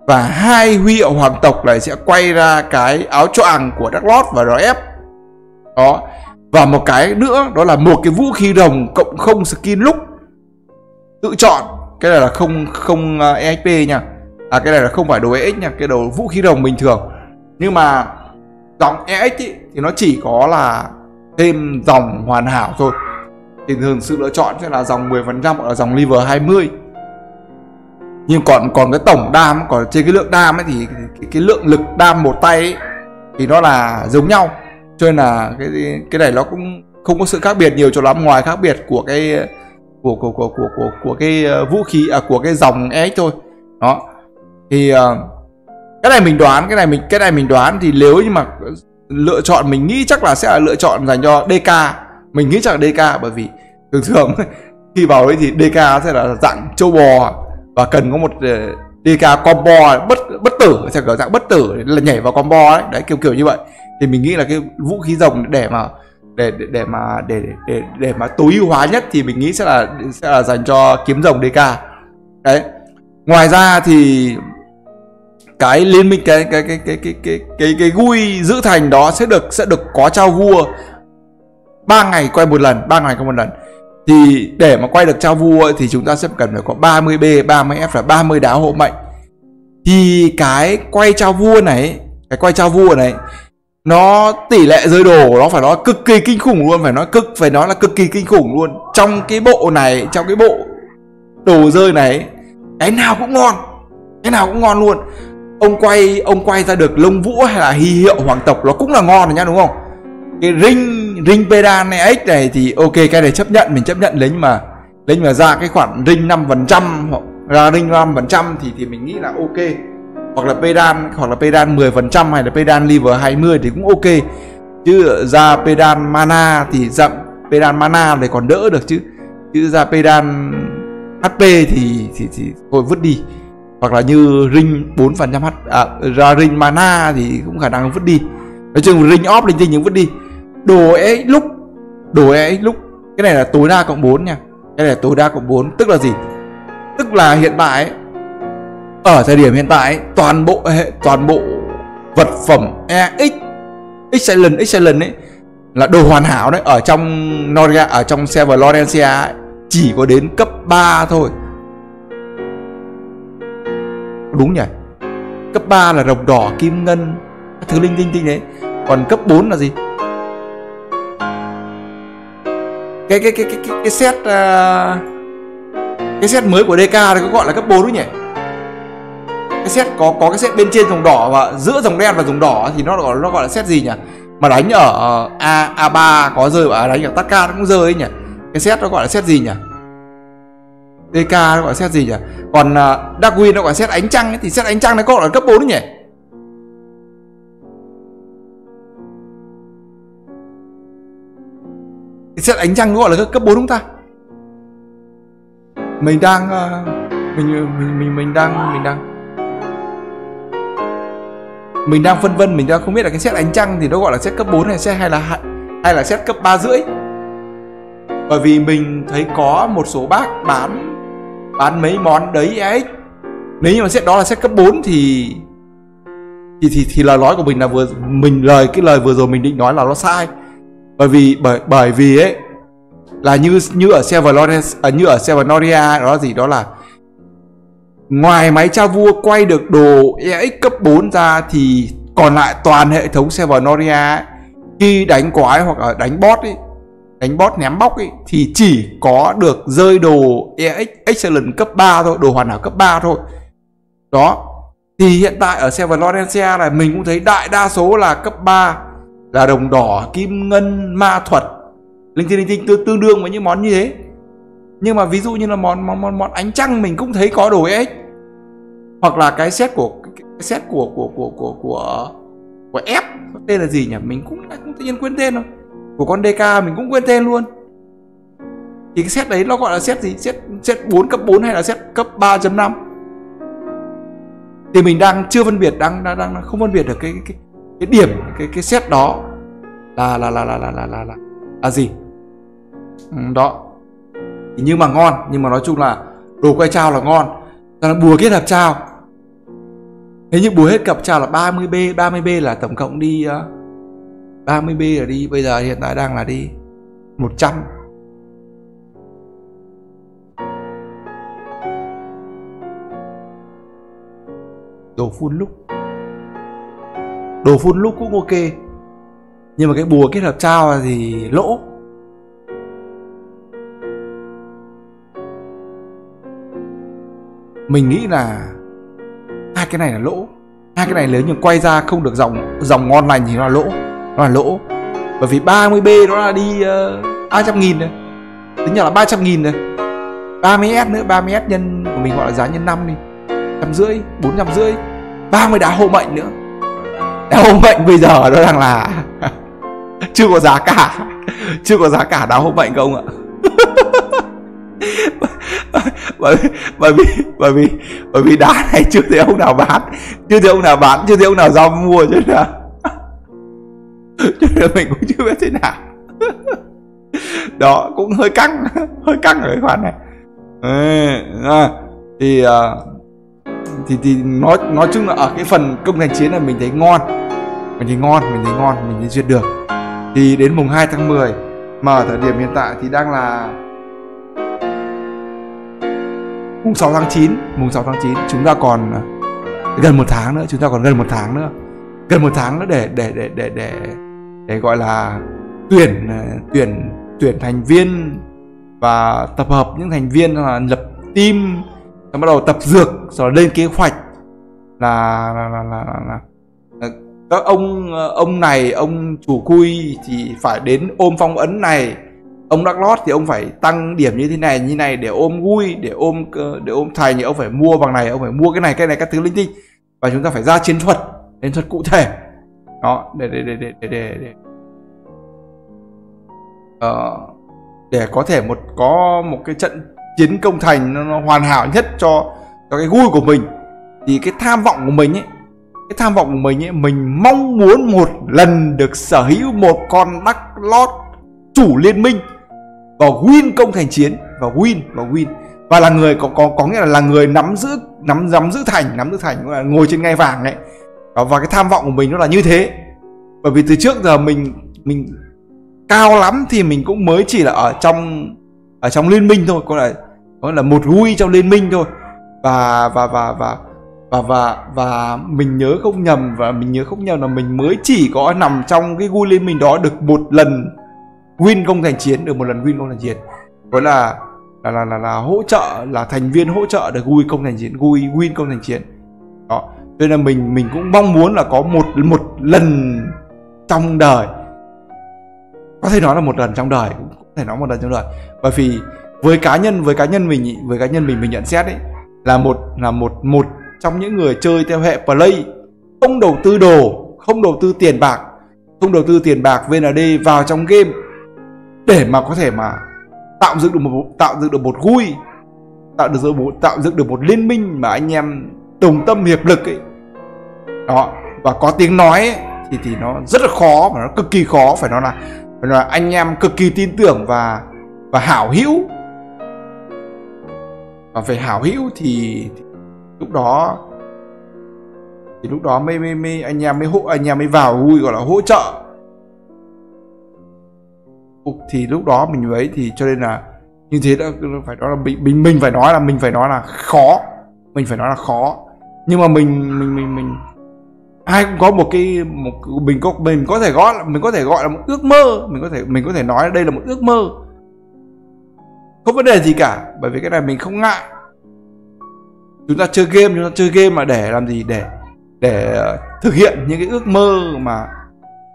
và hai huy hiệu hoàng tộc này sẽ quay ra cái áo choàng của Dark Lord và RF đó. Và một cái nữa đó là một cái vũ khí đồng cộng không skin lúc. Tự chọn. Cái này là không không à, EXP nha. À cái này là không phải đồ EX nha cái đồ vũ khí đồng bình thường. Nhưng mà dòng EX ý, thì nó chỉ có là thêm dòng hoàn hảo thôi. Thì thường sự lựa chọn sẽ là dòng 10% hoặc là dòng liver 20 nhưng còn còn cái tổng đam còn trên cái lượng đam ấy thì cái, cái lượng lực đam một tay ấy, thì nó là giống nhau. Cho nên là cái cái này nó cũng không có sự khác biệt nhiều cho lắm. Ngoài khác biệt của cái của của của của của, của cái ờ, vũ khí à của cái dòng ấy thôi. Đó. Thì uh, cái này mình đoán cái này mình cái này mình đoán thì nếu như mà lựa chọn mình nghĩ chắc là sẽ là lựa chọn dành cho DK mình nghĩ chắc là DK bởi vì thường thường (laughs) khi vào đấy thì DK sẽ là dạng châu bò và cần có một ờ, DK combo bất bất tử sẽ kiểu dạng bất tử là nhảy vào combo đấy đấy kiểu kiểu như vậy. Thì mình nghĩ là cái vũ khí rồng để mà để để, để mà để để để mà tối ưu hóa nhất thì mình nghĩ sẽ là sẽ là dành cho kiếm rồng DK đấy. Ngoài ra thì cái liên minh cái cái cái cái cái cái cái cái gui giữ thành đó sẽ được sẽ được có trao vua ba ngày quay một lần ba ngày quay một lần thì để mà quay được trao vua thì chúng ta sẽ cần phải có 30 b 30 f và 30 đá hộ mệnh. Thì cái quay trao vua này, cái quay trao vua này, nó tỷ lệ rơi đồ nó phải nói cực kỳ kinh khủng luôn, phải nói cực, phải nói là cực kỳ kinh khủng luôn. Trong cái bộ này, trong cái bộ đồ rơi này, cái nào cũng ngon, cái nào cũng ngon luôn. Ông quay ông quay ra được lông vũ hay là hy hiệu hoàng tộc, nó cũng là ngon rồi nhá đúng không? Cái ring ring pedal này x này thì ok cái này chấp nhận mình chấp nhận lấy nhưng mà. Lấy nhưng mà ra cái khoản ring 5 phần trăm hoặc ra ring năm phần trăm thì thì mình nghĩ là ok. Hoặc là pedal hoặc là pedal 10 phần trăm hay là pedal liver 20 thì cũng ok. Chứ ra pedal mana thì dặm pedal mana thì còn đỡ được chứ. Chứ ra pedal HP thì thì thì thôi vứt đi. Hoặc là như ring 4 phần trăm h à, ra ring mana thì cũng khả năng vứt đi. Nói chung ring off linh tinh những vứt đi đồ ấy lúc đồ ấy lúc cái này là tối đa cộng 4 nha. Cái này là tối đa cộng 4 tức là gì? Tức là hiện tại ở thời điểm hiện tại toàn bộ hệ toàn bộ vật phẩm EX Excellent Excellent ấy là đồ hoàn hảo đấy ở trong Noria ở trong server Lorencia ấy, chỉ có đến cấp 3 thôi. Đúng nhỉ? Cấp 3 là rồng đỏ kim ngân thứ linh tinh tinh đấy. Còn cấp 4 là gì? Cái cái cái cái cái, cái set uh, cái set mới của DK thì có gọi là cấp 4 đúng nhỉ? Cái set có có cái set bên trên dòng đỏ và giữa dòng đen và dòng đỏ thì nó gọi nó gọi là set gì nhỉ? Mà đánh ở ờ, a a 3 có rơi và đánh ở Taka nó cũng rơi ấy nhỉ? Cái set nó gọi là set gì nhỉ? DK nó gọi là set gì nhỉ? Còn uh, Darwin nó gọi là set ánh trăng ấy, thì set ánh trăng nó có gọi là cấp 4 đấy nhỉ? Xét ánh trăng gọi là cấp 4 không ta? Mình đang ờ, mình ờ, mình mình mình đang mình đang mình đang phân vân, mình đang không biết là cái xét ánh trăng thì nó gọi là xét cấp 4 hay xét hay là hay là xét cấp ba rưỡi. Bởi vì mình thấy có một số bác bán bán mấy món đấy, ấy. Nếu như mà xét đó là xét cấp 4 thì thì thì thì lời nói của mình là vừa, mình lời, cái lời vừa rồi mình định nói là nó sai bởi vì bởi bởi vì ấy là như như ở server à, như ở server Noria đó gì đó là ngoài máy cha vua quay được đồ EX cấp 4 ra thì còn lại toàn hệ thống server Noria ấy, khi đánh quái hoặc là đánh boss ấy đánh boss ném bóc ấy thì chỉ có được rơi đồ EX Excellent cấp 3 thôi, đồ hoàn hảo cấp 3 thôi. Đó. Thì hiện tại ở server là này mình cũng thấy đại đa số là cấp 3 là đồng đỏ kim ngân ma thuật. Linh tinh linh tinh tương, tương đương với những món như thế. Nhưng mà ví dụ như là món món món, món ánh trăng mình cũng thấy có đồ ấy. Hoặc là cái set của cái set của của của của của của F tên là gì nhỉ? Mình cũng cũng tự nhiên quên tên rồi của con DK mình cũng quên tên luôn. Thì cái set đấy nó gọi là set gì? Set set 4 cấp 4 hay là set cấp 3.5 thì mình đang chưa phân biệt đang đang, đang không phân biệt được cái cái cái cái điểm cái cái xét đó là là là là là là là là, là gì? Ừ, đó. Thì nhưng mà ngon nhưng mà nói chung là đồ quay trao là ngon. Cho là bùa kết hợp trao thế nhưng bùa hết cặp trao là 30b 30b là tổng cộng đi ờ, uh, 30b là đi bây giờ hiện tại đang là đi 100 đồ phun lúc đồ phun lúc cũng ok. Nhưng mà cái bùa kết hợp trao thì lỗ. Mình nghĩ là hai cái này là lỗ. Hai cái này nếu như quay ra không được dòng dòng ngon lành thì nó là lỗ. Nó là lỗ. Bởi vì 30B nó là đi ờ, uh, 300 nghìn này. Tính nhỏ là 300 nghìn này. 30S nữa 30S nhân của mình gọi là giá nhân 5 đi. Trăm rưỡi bốn trăm rưỡi. 30 đá hộ mệnh nữa đá hộ mệnh bây giờ nó đang là (laughs) chưa có giá cả. Chưa có giá cả đá hộ mệnh không ạ? (laughs) Bởi bởi vì bởi vì bởi vì đá này chưa thấy ông nào bán. Chưa thấy ông nào bán chưa thấy ông nào giao mua cho nên là (laughs) cho nên mình cũng chưa biết thế nào. Đó cũng hơi căng hơi căng ở cái khoản này. À, thì thì thì nói nói chung là ở cái phần công thành chiến này mình thấy ngon mình thấy ngon mình thấy ngon mình thấy duyệt được. Thì đến mùng 2 tháng 10 mà ở thời điểm hiện tại thì đang là mùng 6 tháng 9 mùng 6 tháng 9 chúng ta còn à, gần một tháng nữa chúng ta còn gần một tháng nữa. Gần một tháng nữa để để để để để để gọi là tuyển à, tuyển tuyển thành viên và tập hợp những thành viên là lập team bắt đầu tập dược rồi lên kế hoạch là là là, là, là, là các ông ờ, ông này ông chủ cui thì phải đến ôm phong ấn này. Ông đắc lót thì ông phải tăng điểm như thế này như này để ôm gui để ôm để ôm thầy thì ông phải mua bằng này ông phải mua cái này cái này các thứ linh tinh. Và chúng ta phải ra chiến thuật chiến thuật cụ thể. Đó để để để để để để, để. Uh, để có thể một có một cái trận chiến công thành nó, nó hoàn hảo nhất cho cho cái gui của mình. Thì cái tham vọng của mình ấy cái tham vọng của mình ấy mình mong muốn một lần được sở hữu một con đắc lót chủ liên minh. Và win công thành chiến và win và win. Và là người có có có nghĩa là là người nắm giữ nắm nắm giữ thành nắm giữ thành là ngồi trên ngai vàng ấy và, và cái tham vọng của mình nó là như thế. Bởi vì từ trước giờ mình mình cao lắm thì mình cũng mới chỉ là ở trong ở trong liên minh thôi có là có là một vui trong liên minh thôi. Và và và và và và và mình nhớ không nhầm và mình nhớ không nhầm là mình mới chỉ có nằm trong cái gu liên minh đó được một lần win công thành chiến được một lần win công thành chiến. Gọi là là là là, là hỗ trợ là thành viên hỗ trợ được win công thành chiến win win công thành chiến. Đó nên là mình mình cũng mong muốn là có một một lần trong đời. Có thể nói là một lần trong đời cũng có thể nói một lần trong đời. Bởi vì với cá nhân với cá nhân mình với cá nhân mình mình nhận xét ấy là một là một một trong những người chơi theo hệ play không đầu tư đồ không đầu tư tiền bạc không đầu tư tiền bạc VND vào trong game để mà có thể mà tạo dựng được một tạo dựng được một vui tạo được một tạo dựng được một liên minh mà anh em đồng tâm hiệp lực ấy. Đó và có tiếng nói ấy, thì thì nó rất là khó và nó cực kỳ khó. Phải nói là phải nói là anh em cực kỳ tin tưởng và và hảo hữu. Và về hảo hữu thì, thì lúc đó thì lúc đó mới, mới, mới anh em mới hỗ anh em mới vào vui gọi là hỗ trợ. Thì lúc đó mình ấy thì cho nên là như thế đã phải nói là mình mình phải nói là mình phải nói là khó. Mình phải nói là khó. Nhưng mà mình mình mình mình ai cũng có một cái một mình có mình có thể gọi là mình có thể gọi là một ước mơ. Mình có thể mình có thể nói đây là một ước mơ. Không vấn đề gì cả bởi vì cái này mình không ngại chúng ta chơi game chúng ta chơi game mà để làm gì? Để để ờ, thực hiện những cái ước mơ mà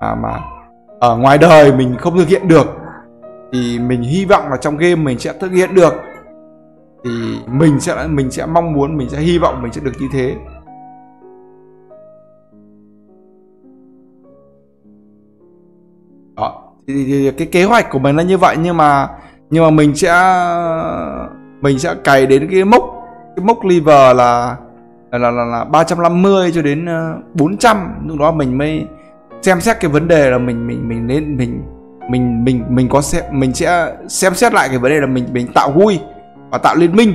mà mà ở ngoài đời mình không thực hiện được. Thì mình hy vọng là trong game mình sẽ thực hiện được. Thì mình sẽ mình sẽ mong muốn mình sẽ hy vọng mình sẽ được như thế. Đó thì, thì cái kế hoạch của mình là như vậy nhưng mà nhưng mà mình sẽ mình sẽ cày đến cái mốc cái mốc liver là là là, là 350 cho đến ờ, 400 lúc đó mình mới xem xét cái vấn đề là mình mình mình nên mình mình mình mình có xem mình sẽ xem xét lại cái vấn đề là mình mình tạo vui và tạo liên minh.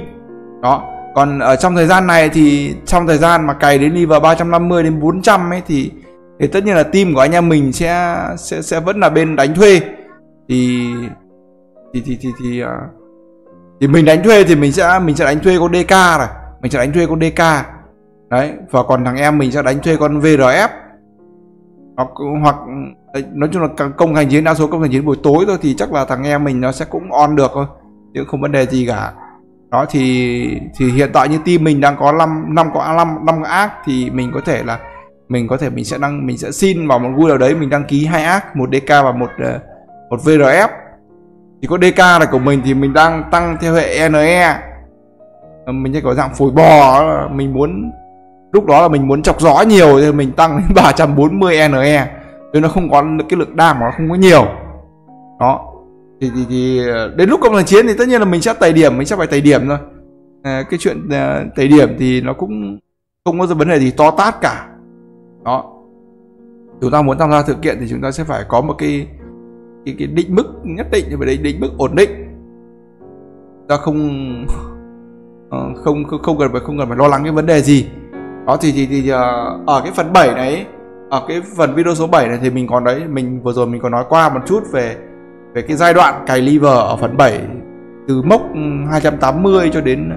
Đó. Còn ở trong thời gian này thì trong thời gian mà cày đến liver 350 đến 400 ấy thì thì tất nhiên là team của anh em mình sẽ sẽ sẽ vẫn là bên đánh thuê. Thì thì thì thì thì, uh, thì mình đánh thuê thì mình sẽ mình sẽ đánh thuê con DK này. Mình sẽ đánh thuê con DK đấy, và còn thằng em mình sẽ đánh thuê con VRF hoặc hoặc nói chung là công hành chiến, đa số công hành chiến buổi tối thôi thì chắc là thằng em mình nó sẽ cũng on được thôi, chứ không vấn đề gì cả. Đó, thì thì hiện tại như team mình đang có 5 năm có 5 năm ác thì mình có thể là, mình có thể, mình sẽ đăng, mình sẽ xin vào một vui nào đấy, mình đăng ký hai ác một DK và một ờ, một VRF thì có DK này của mình thì mình đang tăng theo hệ NE mình sẽ có dạng phổi bò mình muốn lúc đó là mình muốn chọc gió nhiều thì mình tăng đến (laughs) 340 NE chứ nó không có cái lượng đam mà nó không có nhiều. Đó. Thì, thì, thì đến lúc công thành chiến thì tất nhiên là mình sẽ tẩy điểm mình sẽ phải tẩy điểm thôi. À, cái chuyện à, tẩy điểm thì nó cũng không có vấn đề gì to tát cả. Đó. Chúng ta muốn tham gia thực kiện thì chúng ta sẽ phải có một cái cái, cái định mức nhất định như vậy đấy định mức ổn định. Ta không ờ, không không không cần phải không cần phải lo lắng cái vấn đề gì. Đó thì thì, thì uh, ở cái phần 7 đấy ở cái phần video số 7 này thì mình còn đấy mình vừa rồi mình còn nói qua một chút về về cái giai đoạn cài liver ở phần 7 từ mốc 280 cho đến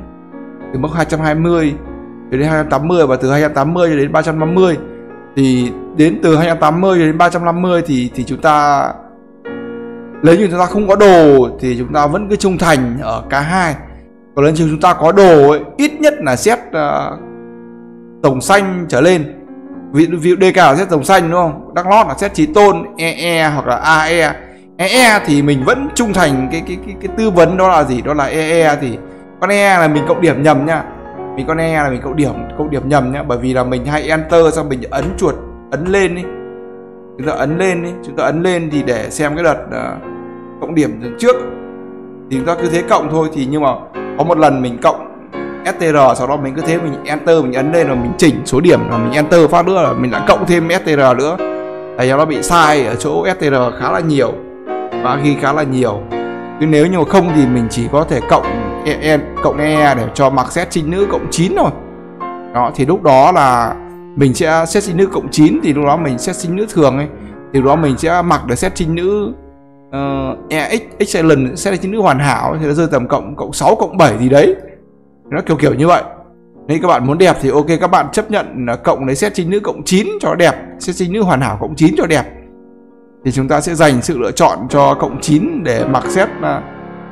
từ mốc 220 cho đến 280 và từ 280 cho đến 350 thì đến từ 280 cho đến 350 thì thì chúng ta nếu như chúng ta không có đồ thì chúng ta vẫn cứ trung thành ở K2 còn nếu trường chúng ta có đồ ấy, ít nhất là xét uh, tổng xanh trở lên. Ví, ví dụ DK là xét tổng xanh đúng không? Đắc Lót là xét trí tôn EE hoặc là AE EE thì mình vẫn trung thành cái cái cái, cái tư vấn đó là gì? Đó là EE thì con EE là mình cộng điểm nhầm nha. Mình con EE là mình cộng điểm cộng điểm nhầm nhá bởi vì là mình hay enter xong mình ấn chuột ấn lên đi chúng ta ấn lên đi chúng ta ấn lên thì để xem cái đợt uh, cộng điểm trước. Thì chúng ta cứ thế cộng thôi thì nhưng mà có một lần mình cộng STR sau đó mình cứ thế mình enter mình ấn lên rồi mình chỉnh số điểm rồi mình enter phát nữa là mình lại cộng thêm STR nữa. Tại nó bị sai ở chỗ STR khá là nhiều và ghi khá là nhiều. Chứ nếu như mà không thì mình chỉ có thể cộng e, e, cộng e, e để cho mặc xét trinh nữ cộng 9 thôi. Đó thì lúc đó là mình sẽ xét trinh nữ cộng 9 thì lúc đó mình xét trinh nữ thường ấy. Thì lúc đó mình sẽ mặc để xét trinh nữ Ờ, uh, EX excellent là trinh nữ hoàn hảo thì nó rơi tầm cộng cộng 6 cộng 7 gì đấy. Nó kiểu kiểu như vậy. Nếu các bạn muốn đẹp thì ok các bạn chấp nhận cộng lấy xét chính nữ cộng 9 cho đẹp xét chính nữ hoàn hảo cộng 9 cho đẹp. Thì chúng ta sẽ dành sự lựa chọn cho cộng 9 để mặc xét là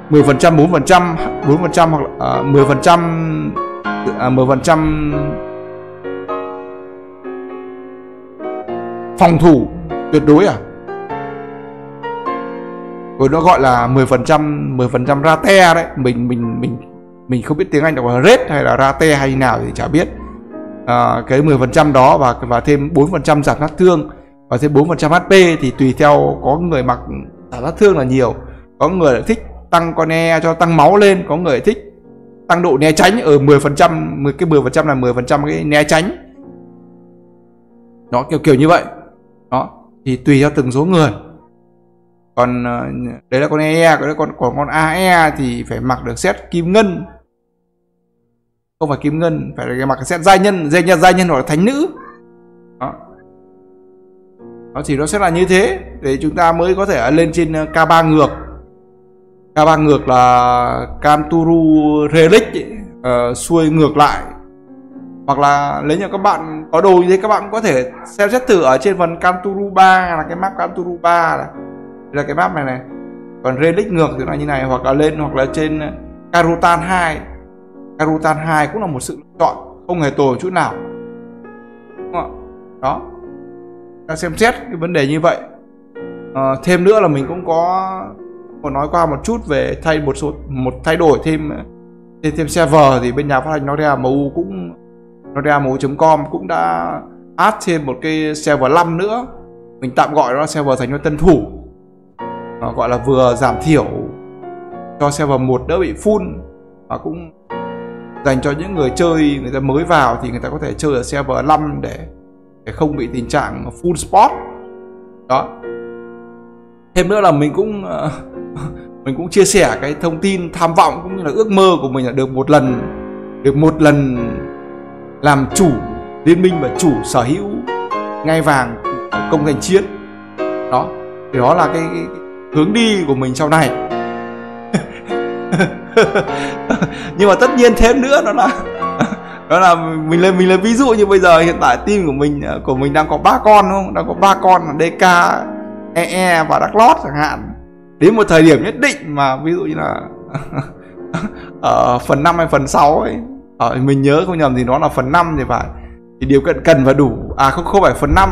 10% 4% 4% hoặc là à, 10 phần trăm à, 10 phần trăm phòng thủ tuyệt đối à? Rồi nó gọi là 10% 10% ra te đấy. Mình mình mình mình không biết tiếng Anh đọc là rate hay là rate hay nào thì chả biết. À, cái 10% đó và và thêm 4% giảm sát thương và thêm 4% HP thì tùy theo có người mặc giảm sát thương là nhiều có người thích tăng con e cho tăng máu lên có người thích tăng độ né tránh. Ở 10% 10 cái 10% là 10% cái né tránh. Nó kiểu kiểu như vậy. Đó thì tùy theo từng số người còn ờ, đấy là con ee còn con còn con ae thì phải mặc được set kim ngân. Không phải kim ngân phải là mặc set giai nhân giai nhân giai nhân hoặc là thánh nữ. Đó. Nó thì nó sẽ là như thế để chúng ta mới có thể lên trên ờ, K3 ngược. K3 ngược là Camturu Relic uh, xuôi ngược lại. Hoặc là nếu như các bạn có đồ như thế các bạn cũng có thể xem xét thử ở trên phần Camturu 3 là cái map Camturu 3 này là cái map này này. Còn relic ngược thì nó như này hoặc là lên hoặc là trên ờ, Karutan 2 Karutan 2 cũng là một sự lựa chọn không hề tồi chút nào. Đúng không? đó. Ta xem xét cái vấn đề như vậy. À, thêm nữa là mình cũng có có nói qua một chút về thay một số một thay đổi thêm ờ, thêm thêm server thì bên nhà phát hành Nordea MU cũng Nordea MU.com cũng đã add thêm một cái server 5 nữa. Mình tạm gọi nó là server dành cho tân thủ gọi là vừa giảm thiểu cho server một đỡ bị full và cũng dành cho những người chơi người ta mới vào thì người ta có thể chơi ở server 5 để để không bị tình trạng full spot đó. Thêm nữa là mình cũng ờ, (laughs) mình cũng chia sẻ cái thông tin tham vọng cũng như là ước mơ của mình là được một lần được một lần làm chủ liên minh và chủ sở hữu ngai vàng công thành chiến đó. Thì đó là cái, cái, cái hướng đi của mình sau này. (laughs) Nhưng mà tất nhiên thêm nữa, đó là đó là mình lên mình lấy ví dụ như bây giờ hiện tại team của mình của mình đang có ba con, đúng không? Đang có ba con là DK EE và Đắk Lót chẳng hạn. Đến một thời điểm nhất định mà ví dụ như là, (laughs) ở phần 5 hay phần 6 ấy ở mình nhớ không nhầm thì nó là phần 5 thì phải. Thì điều kiện cần và đủ à không không phải phần 5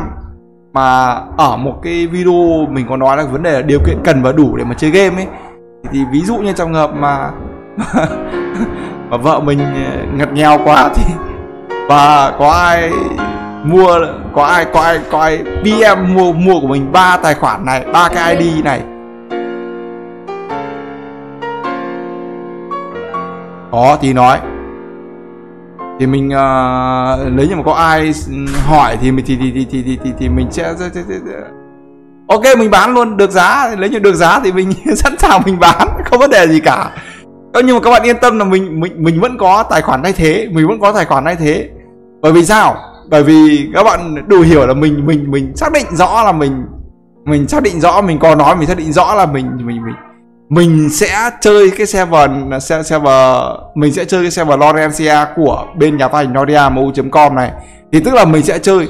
mà ở một cái video mình có nói là vấn đề là điều kiện cần và đủ để mà chơi game ấy. Thì, thì ví dụ như trong hợp mà (laughs) mà vợ mình ngặt nghèo quá thì và có ai mua có ai có ai có ai PM mua mua của mình ba tài khoản này ba cái ID này? Có thì nói thì mình uh, lấy như mà có ai hỏi thì mình thì thì thì thì thì, thì, thì mình sẽ, sẽ, sẽ, sẽ ok mình bán luôn. Được giá lấy như được giá thì mình (laughs) sẵn sàng mình bán không vấn đề gì cả. Nhưng mà các bạn yên tâm là mình mình mình vẫn có tài khoản thay thế mình vẫn có tài khoản thay thế. Bởi vì sao? Bởi vì các bạn đủ hiểu là mình mình mình xác định rõ là mình mình xác định rõ mình có nói mình xác định rõ là mình mình mình mình sẽ chơi cái server server mình sẽ chơi cái server Lorencia của bên nhà phát hành Noria.mu.com này. Thì tức là mình sẽ chơi.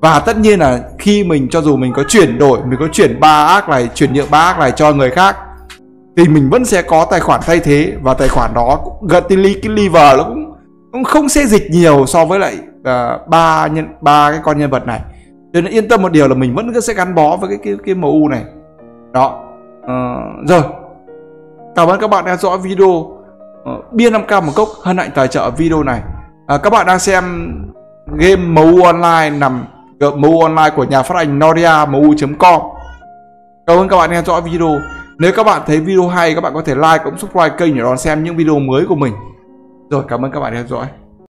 Và tất nhiên là khi mình cho dù mình có chuyển đổi mình có chuyển ba ác này chuyển nhượng ba ác này cho người khác thì mình vẫn sẽ có tài khoản thay thế và tài khoản đó gần cái liver nó cũng cũng không xê dịch nhiều so với lại à, ba uh, nhân ba cái con nhân vật này. Cho nên yên tâm một điều là mình vẫn sẽ gắn bó với cái cái cái MU này. Đó. Uh, rồi cảm ơn các bạn theo dõi video uh, bia 5k một cốc hân hạnh tài trợ video này. À, các bạn đang xem game MU online nằm ờ, MU online của nhà phát hành Noria MU.com cảm ơn các bạn theo dõi video. Nếu các bạn thấy video hay các bạn có thể like cũng subscribe kênh để đón xem những video mới của mình. Rồi cảm ơn các bạn theo dõi.